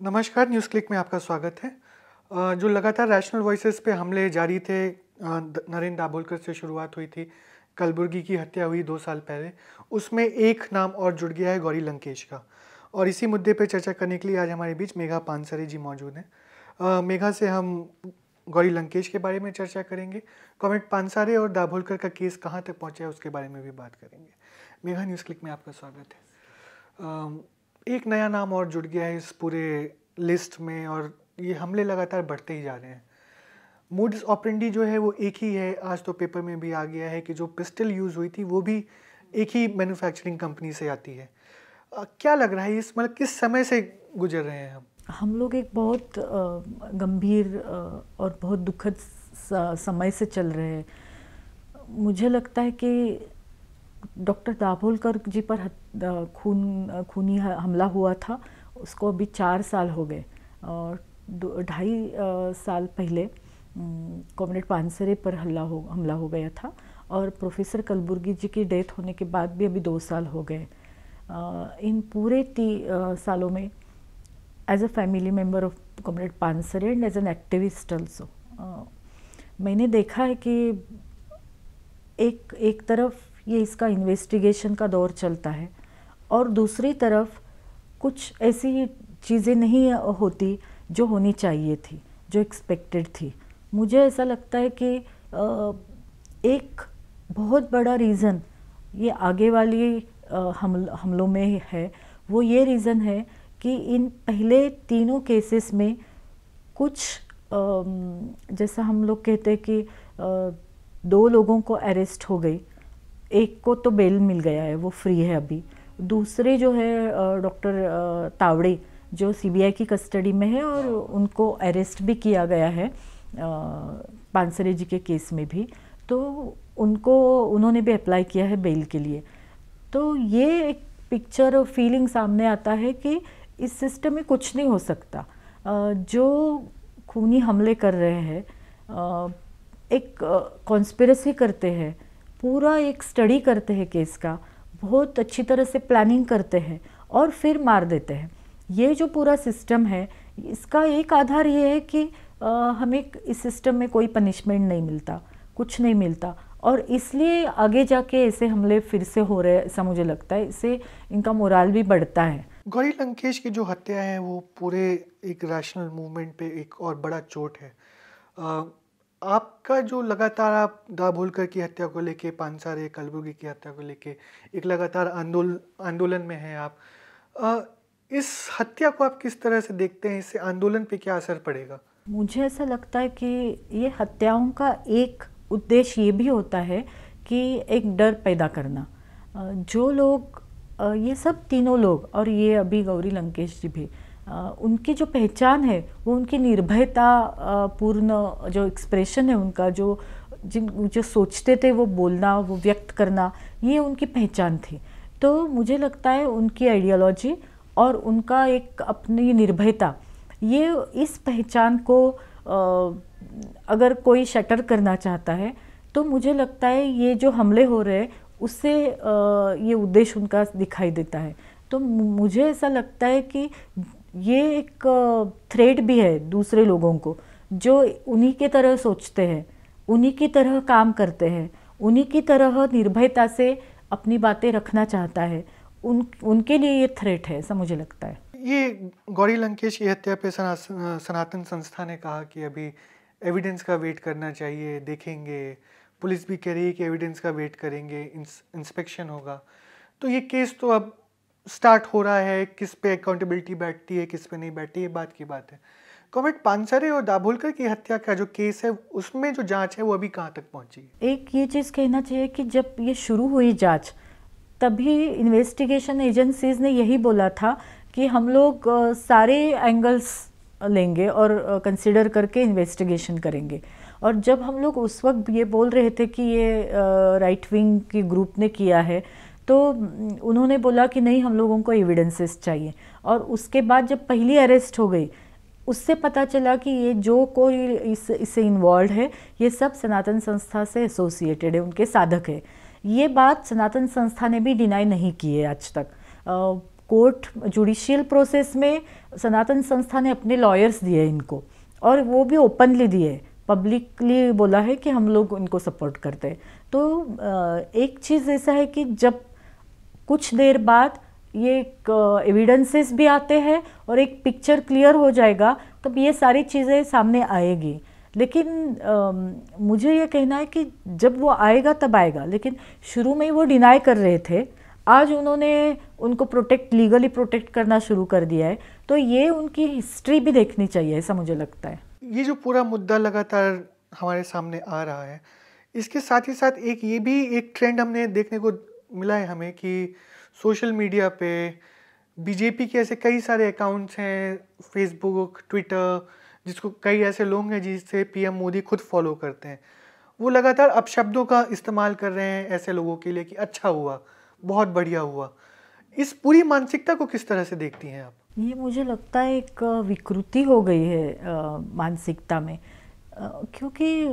नमस्कार news click में आपका स्वागत है। जो लगातार रैशनल वॉइसेस पे हमले जारी थे नरेंद्र दाभोलकर से शुरुआत हुई थी, कलबुर्गी की हत्या हुई दो साल पहले, उसमें एक नाम और जुड़ गया है गौरी लंकेश का। और इसी मुद्दे पे चर्चा करने के लिए आज हमारे बीच मेघा पानसरे जी मौजूद हैं। मेघा से हम गौरी लंकेश के बारे में चर्चा करेंगे। कॉमेंट पानसारे और दाभोलकर का केस कहाँ तक पहुँचा है, उसके बारे में भी बात करेंगे। मेघा न्यूज़ क्लिक में आपका स्वागत है। एक नया नाम और जुड़ गया है इस पूरे लिस्ट में और ये हमले लगातार बढ़ते ही जा रहे हैं। मूड्स ऑपरेंडी जो है वो एक ही है। आज तो पेपर में भी आ गया है कि जो पिस्टल यूज़ हुई थी वो भी एक ही मैन्युफैक्चरिंग कंपनी से आती है। अ, क्या लग रहा है इस मतलब किस समय से गुजर रहे हैं हम? हम लोग एक बहुत गंभीर और बहुत दुखद समय से चल रहे हैं। मुझे लगता है कि डॉक्टर दाभोलकर जी पर खून खूनी हमला हुआ था, उसको अभी चार साल हो गए। और ढाई साल पहले कॉमरेड पानसरे पर हमला हो हमला हो गया था और प्रोफेसर कलबुर्गी जी की डेथ होने के बाद भी अभी दो साल हो गए। इन पूरे ती सालों में as a family member of comrade Pansare and as an activist also मैंने देखा है कि एक एक तरफ़ ये इसका इन्वेस्टिगेशन का दौर चलता है। और दूसरी तरफ़ कुछ ऐसी चीज़ें नहीं होती जो होनी चाहिए थी, जो एक्सपेक्टेड थी। मुझे ऐसा लगता है कि एक बहुत बड़ा रीज़न ये आगे वाली हमल हमलों में है। वो ये रीज़न है कि इन पहले तीनों केसेस में कुछ जैसा हम लोग कहते हैं कि दो लोगों को अरेस्ट हो गई। एक को तो बेल मिल गया है, वो फ्री है अभी। दूसरे जो है डॉक्टर तावड़े, जो सीबीआई की कस्टडी में है और उनको अरेस्ट भी किया गया है पानसरे जी के केस में भी। तो उनको, उन्होंने भी अप्लाई किया है बेल के लिए। तो ये एक पिक्चर और फीलिंग सामने आता है कि इस सिस्टम में कुछ नहीं हो सकता। जो खूनी हमले कर रहे हैं एक कॉन्स्पिरसी करते हैं पूरा एक स्टडी करते हैं केस का बहुत अच्छी तरह से प्लानिंग करते हैं और फिर मार देते हैं। ये जो पूरा सिस्टम है इसका एक आधार ये है कि अ, हमें इस सिस्टम में कोई पनिशमेंट नहीं मिलता कुछ नहीं मिलता। और इसलिए आगे जाके ऐसे हमले फिर से हो रहे ऐसा मुझे लगता है। इससे इनका मोराल भी बढ़ता है। गौरी लंकेश की जो हत्या है वो पूरे एक रैशनल मूवमेंट पे एक और बड़ा चोट है। अ, आपका जो लगातार आप दाभोलकर की हत्या को लेके पानसारे कलबुर्गी की हत्या को लेके एक लगातार आंदोलन आंदोलन में है आप अ, इस हत्या को आप किस तरह से देखते हैं? इससे आंदोलन पे क्या असर पड़ेगा? मुझे ऐसा लगता है कि ये हत्याओं का एक उद्देश्य ये भी होता है कि एक डर पैदा करना। जो लोग ये सब तीनों लोग और ये अभी गौरी लंकेश जी भी उनकी जो पहचान है, वो उनकी निर्भयता पूर्ण जो एक्सप्रेशन है उनका, जो जिन, जो सोचते थे वो बोलना, वो व्यक्त करना, ये उनकी पहचान थी। तो मुझे लगता है उनकी आइडियोलॉजी और उनका एक अपनी निर्भयता, ये इस पहचान को अगर कोई शटर करना चाहता है तो मुझे लगता है ये जो हमले हो रहे हैं, उससे ये उद्देश्य उनका दिखाई देता है। तो मुझे ऐसा लगता है कि ये एक थ्रेड भी है दूसरे लोगों को जो उन्हीं के तरह सोचते हैं उन्हीं की तरह काम करते हैं उन्हीं की तरह निर्भयता से अपनी बातें रखना चाहता है। उन उनके लिए ये थ्रेट है ऐसा मुझे लगता है। ये गौरी लंकेश की हत्या पे सना, सनातन संस्था ने कहा कि अभी एविडेंस का वेट करना चाहिए देखेंगे। पुलिस भी कह रही है कि एविडेंस का वेट करेंगे इंस, इंस्पेक्शन होगा। तो ये केस तो अब स्टार्ट हो रहा है, किस पे अकाउंटेबिलिटी बैठती है, किस पे नहीं बैठती है बात की बात है। कॉमेट पानसरे और दाभोलकर की हत्या का जो केस है, उसमें जो जाँच है, वो अभी कहाँ तक पहुँची है? एक ये चीज़ कहना चाहिए कि जब ये शुरू हुई जाँच, तभी इन्वेस्टिगेशन एजेंसीज ने यही बोला था कि हम लोग सारे एंगल्स लेंगे और कंसिडर करके इन्वेस्टिगेशन करेंगे। और जब हम लोग उस वक्त ये बोल रहे थे कि ये राइट विंग के ग्रुप ने किया है तो उन्होंने बोला कि नहीं, हम लोगों को एविडेंसेस चाहिए। और उसके बाद जब पहली अरेस्ट हो गई, उससे पता चला कि ये जो कोई इस, इससे इन्वॉल्व है, ये सब सनातन संस्था से एसोसिएटेड है, उनके साधक है। ये बात सनातन संस्था ने भी डिनाई नहीं की है आज तक। कोर्ट जुडिशियल प्रोसेस में सनातन संस्था ने अपने लॉयर्स दिए इनको, और वो भी ओपनली दिए। पब्लिकली बोला है कि हम लोग उनको सपोर्ट करते हैं। तो एक चीज़ ऐसा है कि जब कुछ देर बाद ये एक एविडेंसेस भी आते हैं और एक पिक्चर क्लियर हो जाएगा तब ये सारी चीज़ें सामने आएगी। लेकिन आ, मुझे ये कहना है कि जब वो आएगा तब आएगा। लेकिन शुरू में ही वो डिनाई कर रहे थे। आज उन्होंने उनको प्रोटेक्ट लीगली प्रोटेक्ट करना शुरू कर दिया है। तो ये उनकी हिस्ट्री भी देखनी चाहिए ऐसा मुझे लगता है। ये जो पूरा मुद्दा लगातार हमारे सामने आ रहा है इसके साथ ही साथ एक ये भी एक ट्रेंड हमने देखने को मिला है हमें कि सोशल मीडिया पे बीजेपी के ऐसे कई सारे अकाउंट्स हैं फेसबुक ट्विटर जिसको कई ऐसे लोग हैं जिससे पीएम मोदी खुद फॉलो करते हैं। वो लगातार अपशब्दों का इस्तेमाल कर रहे हैं ऐसे लोगों के लिए कि अच्छा हुआ, बहुत बढ़िया हुआ। इस पूरी मानसिकता को किस तरह से देखती हैं आप? ये मुझे लगता है एक विकृति हो गई है मानसिकता में। क्योंकि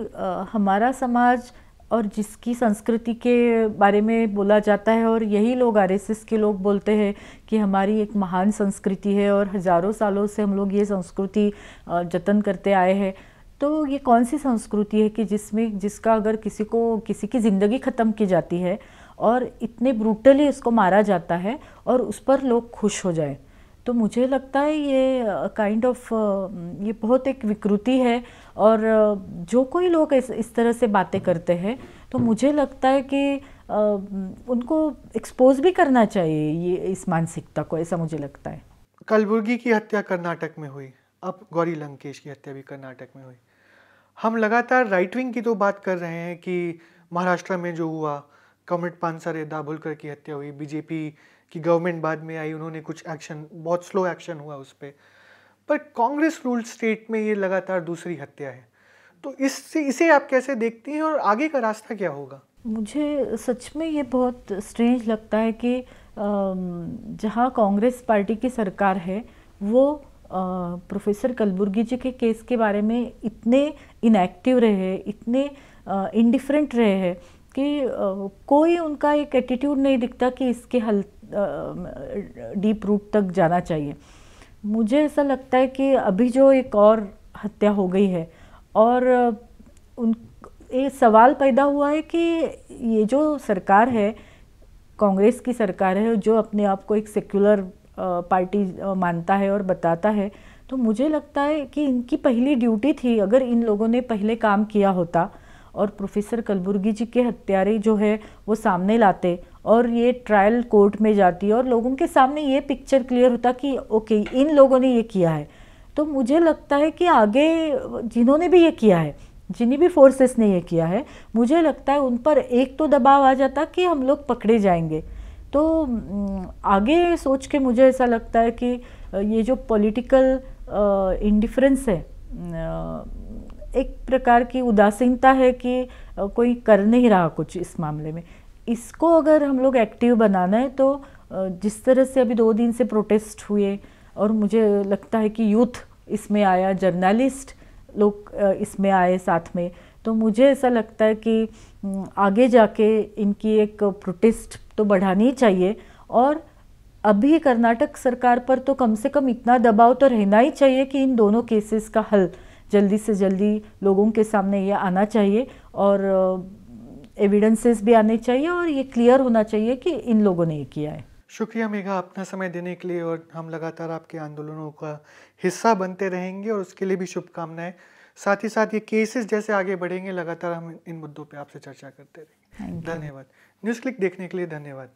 हमारा समाज और जिसकी संस्कृति के बारे में बोला जाता है और यही लोग आरएसएस के लोग बोलते हैं कि हमारी एक महान संस्कृति है और हज़ारों सालों से हम लोग ये संस्कृति जतन करते आए हैं। तो ये कौन सी संस्कृति है कि जिसमें, जिसका अगर किसी को, किसी की ज़िंदगी ख़त्म की जाती है और इतने ब्रूटली उसको मारा जाता है और उस पर लोग खुश हो जाए? तो मुझे लगता है ये काइंड kind ऑफ़ of, ये बहुत एक विकृति है और जो कोई लोग इस इस तरह से बातें करते हैं तो मुझे लगता है कि उनको एक्सपोज भी करना चाहिए ये इस मानसिकता को ऐसा मुझे लगता है। कलबुर्गी की हत्या कर्नाटक में हुई। अब गौरी लंकेश की हत्या भी कर्नाटक में हुई। हम लगातार राइट विंग की तो बात कर रहे हैं कि महाराष्ट्र में जो हुआ कॉमरेड पानसरे दाभुलकर की हत्या हुई बीजेपी की गवर्नमेंट बाद में आई, उन्होंने कुछ एक्शन बहुत स्लो एक्शन हुआ उस पर पर कांग्रेस रूल स्टेट में ये लगातार दूसरी हत्या है। तो इससे, इसे आप कैसे देखती हैं और आगे का रास्ता क्या होगा? मुझे सच में ये बहुत स्ट्रेंज लगता है कि जहाँ कांग्रेस पार्टी की सरकार है, वो प्रोफेसर कलबुर्गी जी के केस के बारे में इतने इनएक्टिव रहे, इतने इनडिफरेंट रहे हैं कि कोई उनका एक एटीट्यूड नहीं दिखता कि इसके हल डीप रूट तक जाना चाहिए। मुझे ऐसा लगता है कि अभी जो एक और हत्या हो गई है और उन, ये सवाल पैदा हुआ है कि ये जो सरकार है, कांग्रेस की सरकार है, जो अपने आप को एक सेक्युलर पार्टी मानता है और बताता है तो मुझे लगता है कि इनकी पहली ड्यूटी थी, अगर इन लोगों ने पहले काम किया होता और प्रोफेसर कलबुर्गी जी के हत्यारे जो है, वो सामने लाते और ये ट्रायल कोर्ट में जाती और लोगों के सामने ये पिक्चर क्लियर होता कि ओके इन लोगों ने ये किया है। तो मुझे लगता है कि आगे जिन्होंने भी ये किया है, जिन्हीं भी फोर्सेस ने ये किया है, मुझे लगता है उन पर एक तो दबाव आ जाता कि हम लोग पकड़े जाएँगे। तो आगे सोच के मुझे ऐसा लगता है कि ये जो पॉलिटिकल इंडिफरेंस है एक प्रकार की उदासीनता है कि कोई कर नहीं रहा कुछ इस मामले में। इसको अगर हम लोग एक्टिव बनाना है तो जिस तरह से अभी दो दिन से प्रोटेस्ट हुए और मुझे लगता है कि यूथ इसमें आया, जर्नलिस्ट लोग इसमें आए साथ में तो मुझे ऐसा लगता है कि आगे जाके इनकी एक प्रोटेस्ट तो बढ़ानी चाहिए और अभी कर्नाटक सरकार पर तो कम से कम इतना दबाव तो रहना ही चाहिए कि इन दोनों केसेस का हल जल्दी से जल्दी लोगों के सामने ये आना चाहिए और एविडेंसेस भी आने चाहिए और ये क्लियर होना चाहिए कि इन लोगों ने ये किया है। शुक्रिया मेघा अपना समय देने के लिए और हम लगातार आपके आंदोलनों का हिस्सा बनते रहेंगे और उसके लिए भी शुभकामनाएँ। साथ ही साथ ये केसेस जैसे आगे बढ़ेंगे लगातार हम इन मुद्दों पे आपसे चर्चा करते रहेंगे। धन्यवाद। न्यूज़ क्लिक देखने के लिए धन्यवाद।